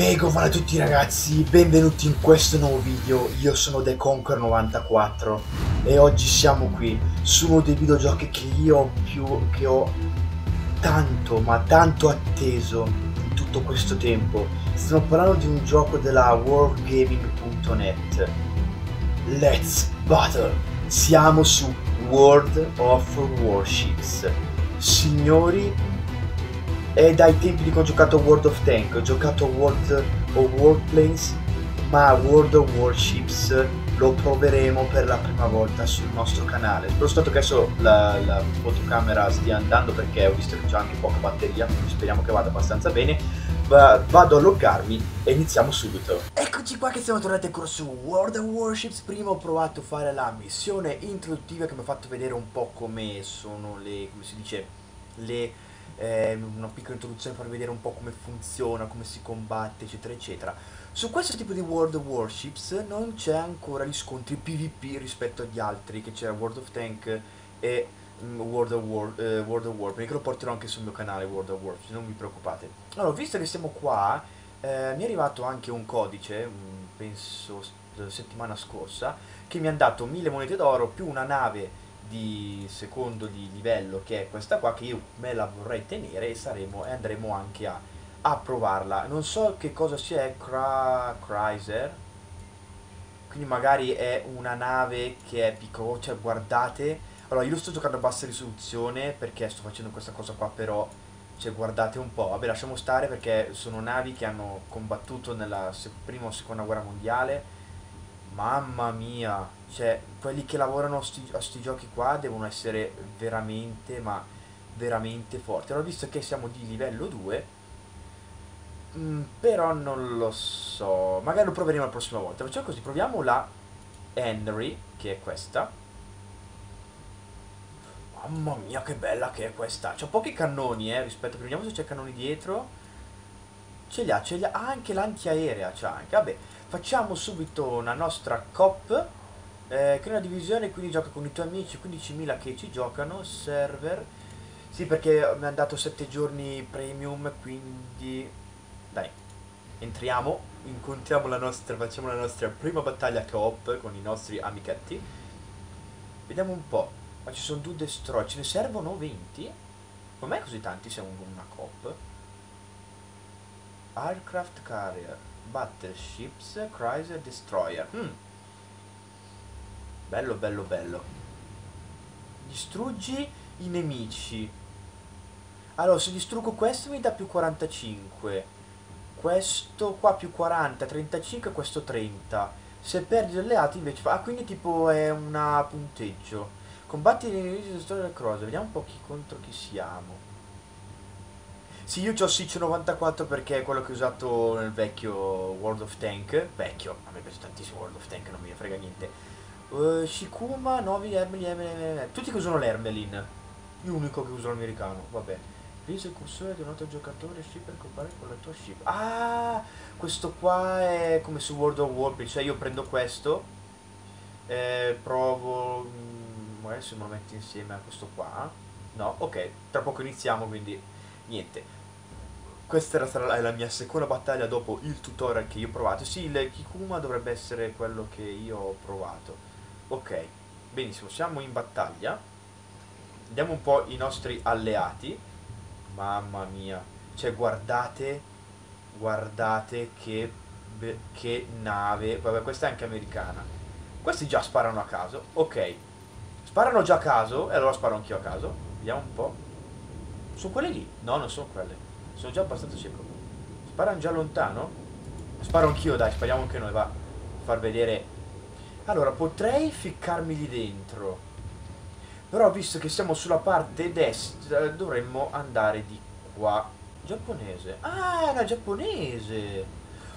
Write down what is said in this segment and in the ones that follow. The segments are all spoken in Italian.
Megovan a tutti ragazzi, benvenuti in questo nuovo video, io sono The Conquer94 e oggi siamo qui su uno dei videogiochi che io ho più, che ho tanto, ma tanto atteso in tutto questo tempo. Stiamo parlando di un gioco della worldgaming.net. Let's Battle! Siamo su World of Warships. Signori è dai tempi di cui ho giocato World of Tank, ho giocato World of Warplanes, ma World of Warships lo proveremo per la prima volta sul nostro canale. Spero stato che adesso la, la, fotocamera stia andando perché ho visto che c'è anche poca batteria, quindi speriamo che vada abbastanza bene. Va, vado a loggarmi e iniziamo subito. Eccoci qua che siamo tornati ancora su World of Warships. Prima ho provato a fare la missione introduttiva che mi ha fatto vedere un po' come sono le, come si dice, le eh, una piccola introduzione per vedere un po' come funziona, come si combatte, eccetera, eccetera. Su questo tipo di World of Warships non c'è ancora gli scontri PvP rispetto agli altri, che c'era World of Tank e mm, World of, War, eh, World of Warplane, che lo porterò anche sul mio canale World of Warships, non vi preoccupate. Allora, visto che siamo qua, eh, mi è arrivato anche un codice, penso settimana scorsa, che mi ha dato 1000 monete d'oro più una nave di secondo di livello che è questa qua che io me la vorrei tenere e, saremo, e andremo anche a, a provarla. Non so che cosa sia è Cra Chrysler? Quindi magari è una nave che è piccola cioè guardate. Allora io lo sto giocando a bassa risoluzione perché sto facendo questa cosa qua però cioè guardate un po' vabbè lasciamo stare perché sono navi che hanno combattuto nella prima o seconda guerra mondiale. Mamma mia, cioè, quelli che lavorano a sti, a sti giochi qua devono essere veramente, ma veramente forti. Allora, visto che siamo di livello 2, mh, mm, però non lo so, magari lo proveremo la prossima volta. Facciamo così, proviamo la Henry, che è questa. Mamma mia, che bella che è questa. C'ha pochi cannoni, eh, rispetto. Vediamo se c'è cannoni dietro. Ce li ha, ce li ha. Ah, anche l'antiaerea c'ha anche. Vabbè, facciamo subito una nostra COP eh, che è una divisione quindi gioca con i tuoi amici 15.000 che ci giocano server. Sì perché mi hanno dato 7 giorni premium quindi dai entriamo incontriamo la nostra facciamo la nostra prima battaglia coop con i nostri amichetti. Vediamo un po' ma ci sono due destroy ce ne servono 20 com'è così tanti siamo una coop? Aircraft carrier Battleships, Chrysler Destroyer. Hmm. Bello, bello, bello. Distruggi i nemici. Allora, se distruggo questo mi dà più 45. Questo qua più 40, 35, questo 30. Se perdi gli alleati invece fa... Ah, quindi tipo è un punteggio. Combatti i nemici di storia del cross. Vediamo un po' chi contro chi siamo. Sì, io ho Switch 94 perché è quello che ho usato nel vecchio World of Tank. Vecchio, a me piace tantissimo World of Tank, non mi frega niente. Uh, Shikuma, Novi, Ermelin, Ermelin, tutti che usano l'Ermelin. Io unico che uso l'americano, vabbè. Preso il cursore di un altro giocatore ship per comparare con la tua ship. Ah, questo qua è come su World of Warplane, cioè io prendo questo, eh, provo, mm, magari se me lo metto insieme a questo qua. No, ok, tra poco iniziamo, quindi niente questa sarà la mia seconda battaglia dopo il tutorial che io ho provato. Sì, il Kikuma dovrebbe essere quello che io ho provato. Ok, benissimo, siamo in battaglia. Vediamo un po' i nostri alleati. Mamma mia. Cioè, guardate, guardate che, che nave. Vabbè, questa è anche americana. Questi già sparano a caso. Ok. Sparano già a caso, e allora sparo anch'io a caso. Vediamo un po'. Sono quelle lì? No, non sono quelle. Sono già abbastanza cieco. Sparano già lontano? Sparo anch'io, dai, spariamo anche noi, va. Far vedere. Allora, potrei ficcarmi lì dentro. Però, visto che siamo sulla parte destra, dovremmo andare di qua. Giapponese. Ah, era giapponese.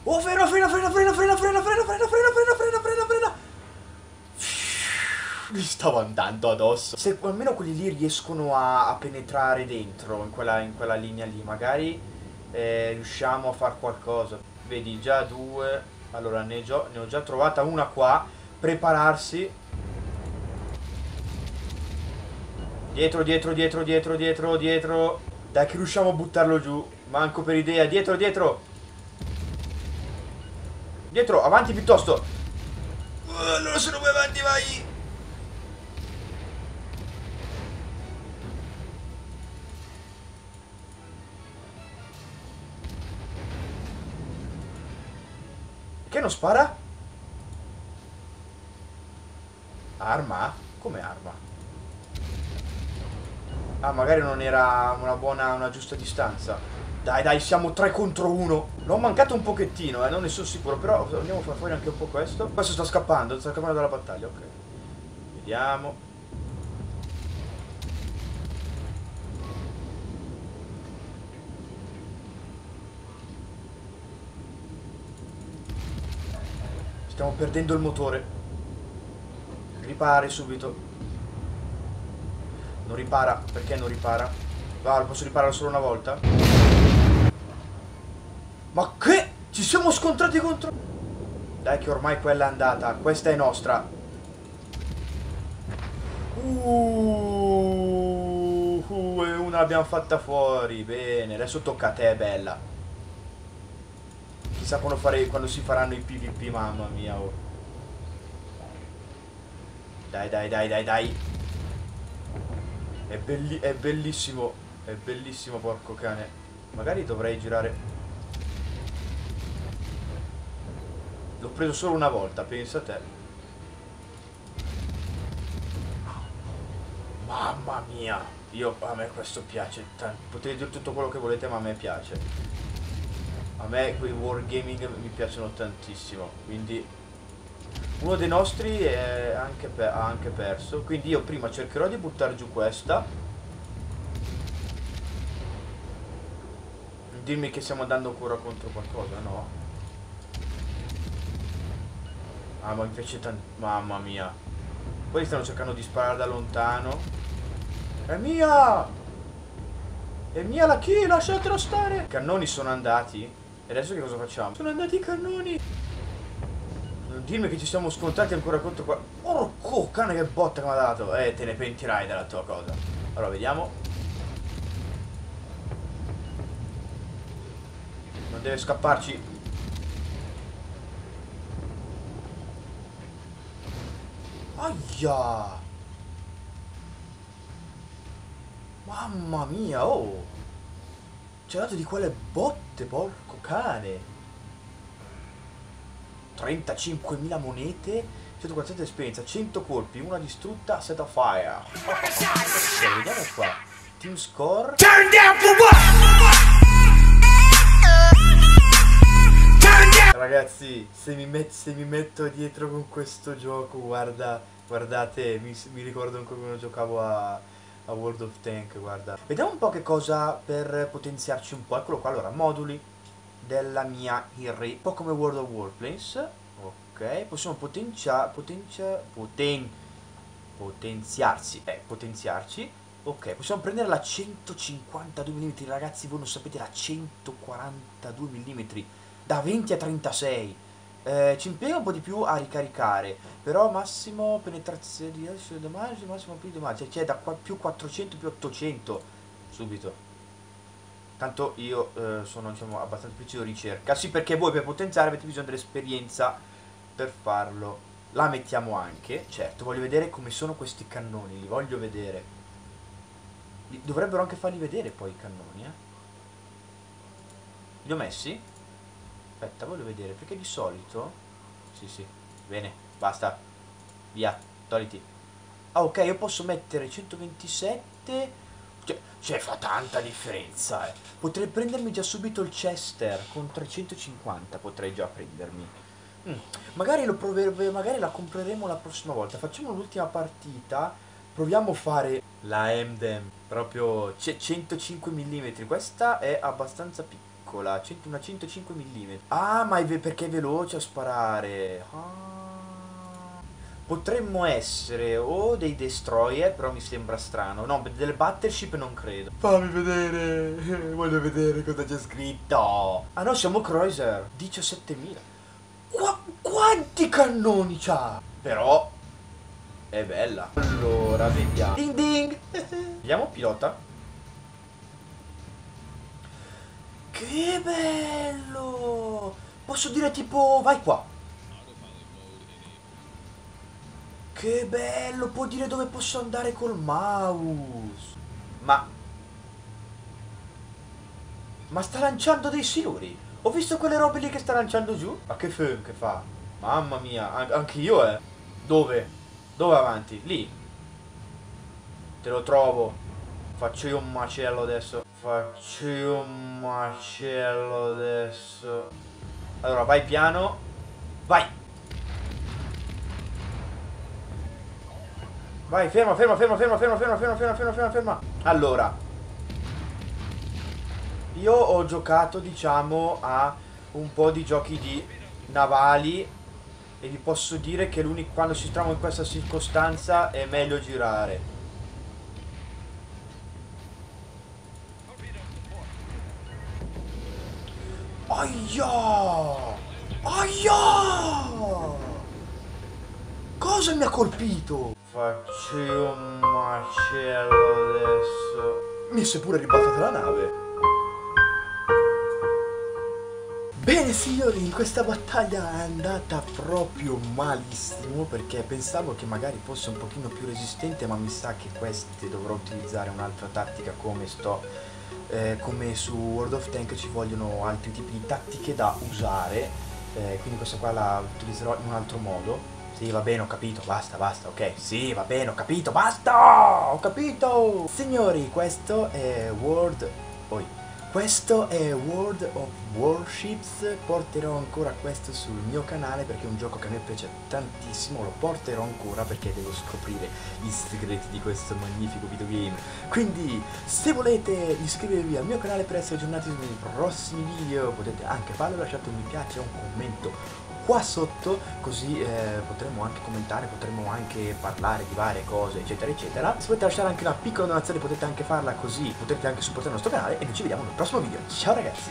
Oh, frena, frena, frena, frena, frena, frena, frena, frena, frena, frena, frena, frena, frena. Gli stavo andando addosso. Se almeno quelli lì riescono a, a penetrare dentro, in quella, in quella, linea lì, magari eh, riusciamo a fare qualcosa. Vedi, già due. Allora, ne, ne ho già trovata una qua. Prepararsi. Dietro, dietro, dietro, dietro, dietro, dietro. Dai che riusciamo a buttarlo giù. Manco per idea. Dietro, dietro. Dietro, avanti piuttosto. Uh, non vai avanti, vai. Che non spara? Arma? Come arma? Ah, magari non era una buona, una giusta distanza. Dai, dai, siamo 3 contro 1. L'ho mancato un pochettino, eh, non ne sono sicuro. Però andiamo a far fuori anche un po' questo. Questo sta scappando, sta scappando dalla battaglia, ok. Vediamo. Stiamo perdendo il motore. Ripari subito. Non ripara. Perché non ripara? Va, lo posso riparare solo una volta? Ma che? Ci siamo scontrati contro... Dai che ormai quella è andata. Questa è nostra. Uh, uh, e una l'abbiamo fatta fuori. Bene, adesso tocca a te, bella. Chissà quando, fare, quando si faranno i PvP, mamma mia. Oh. Dai, dai, dai, dai, dai. È, belli è bellissimo. È bellissimo, porco cane. Magari dovrei girare... L'ho preso solo una volta, pensa a te. Mamma mia. Io, a me questo piace. Potete dire tutto quello che volete, ma a me piace. A me quei wargaming mi piacciono tantissimo, quindi uno dei nostri anche ha anche perso, quindi io prima cercherò di buttare giù questa. Dimmi che stiamo andando ancora contro qualcosa, no? Ah, ma invece Mamma mia. Poi stanno cercando di sparare da lontano. È mia! È mia la key, lasciatelo stare! I cannoni sono andati. E adesso che cosa facciamo? Sono andati i cannoni! Non dirmi che ci siamo scontrati ancora contro qua. Porco cane che botta che mi ha dato! Eh, te ne pentirai della tua cosa. Allora, vediamo. Non deve scapparci. Aia! Mamma mia, oh! Ha dato di quelle botte, porco cane. 35.000 monete, 147 esperienza, 100 colpi, una distrutta, set of fire. Ok, vediamo qua. Team score. Turn down for what? Ragazzi, se mi, met se mi, metto dietro con questo gioco, guarda, guardate, mi, mi ricordo ancora quando giocavo a a World of Tank, guarda. Vediamo un po' che cosa per potenziarci un po'. Eccolo qua, allora, moduli della mia Hirri. Un po' come World of Warplanes. Ok, possiamo potenziare, potencia, poten, potenziarsi, eh, potenziarci. Ok, possiamo prendere la 152 mm, ragazzi, voi non sapete la 142 mm, da 20 a 36 eh, ci impiega un po' di più a ricaricare, però massimo penetrazione di damage, massimo più damage, cioè da qua più 400 più 800 subito. Tanto io eh, sono diciamo, abbastanza preciso ricerca. Sì, perché voi per potenziare avete bisogno dell'esperienza per farlo. La mettiamo anche, certo, voglio vedere come sono questi cannoni, li voglio vedere. Dovrebbero anche farli vedere poi i cannoni, eh. Li ho messi? Aspetta, voglio vedere, perché di solito... Sì, sì, bene, basta. Via, togliti. Ah, ok, io posso mettere 127... Cioè, fa tanta differenza, eh. Potrei prendermi già subito il Chester, con 350 potrei già prendermi. Mm. Magari, lo proveremo, magari la compreremo la prossima volta. Facciamo l'ultima partita, proviamo a fare la MDM, proprio 105 mm. Questa è abbastanza piccola, una 105 mm. Ah, ma è perché è veloce a sparare. Ah. Potremmo essere o dei destroyer, però mi sembra strano. No, delle battleship non credo. Fammi vedere, voglio vedere cosa c'è scritto. Ah no, siamo cruiser, 17.000. Qua quanti cannoni c'ha? Però è bella. Allora, vediamo. Ding ding. vediamo pilota. Che bello! Posso dire tipo, vai qua. Che bello, può dire dove posso andare col mouse. Ma... Ma sta lanciando dei siluri. Ho visto quelle robe lì che sta lanciando giù. Ma che film che fa? Mamma mia, an anche io eh. Dove? Dove avanti? Lì. Te lo trovo. Faccio io un macello adesso. Faccio io un macello adesso. Allora, vai piano. Vai. Vai, ferma, ferma, ferma, ferma, ferma, ferma, ferma, ferma, ferma, ferma, ferma. Allora. Io ho giocato, diciamo, a un po' di giochi di navali e vi posso dire che quando si trova in questa circostanza è meglio girare. Aia! Aia! Cosa mi ha colpito? Faccio un macello adesso. Mi si è pure ribaltata la nave. Bene signori, questa battaglia è andata proprio malissimo perché pensavo che magari fosse un pochino più resistente ma mi sa che queste dovrò utilizzare un'altra tattica come sto eh, come su World of Tank ci vogliono altri tipi di tattiche da usare eh, quindi questa qua la utilizzerò in un altro modo sì, va bene, ho capito, basta, basta, ok. Sì, va bene, ho capito, basta! Ho capito! Signori, questo è World... Poi, questo è World of Warships, porterò ancora questo sul mio canale perché è un gioco che a me piace tantissimo, lo porterò ancora perché devo scoprire i segreti di questo magnifico videogame. Quindi, se volete iscrivervi al mio canale per essere aggiornati sui prossimi video, potete anche farlo, lasciate un mi piace e un commento qua sotto così eh, potremo anche commentare, potremo anche parlare di varie cose eccetera eccetera. Se volete lasciare anche una piccola donazione potete anche farla così potete anche supportare il nostro canale e noi ci vediamo nel prossimo video. Ciao ragazzi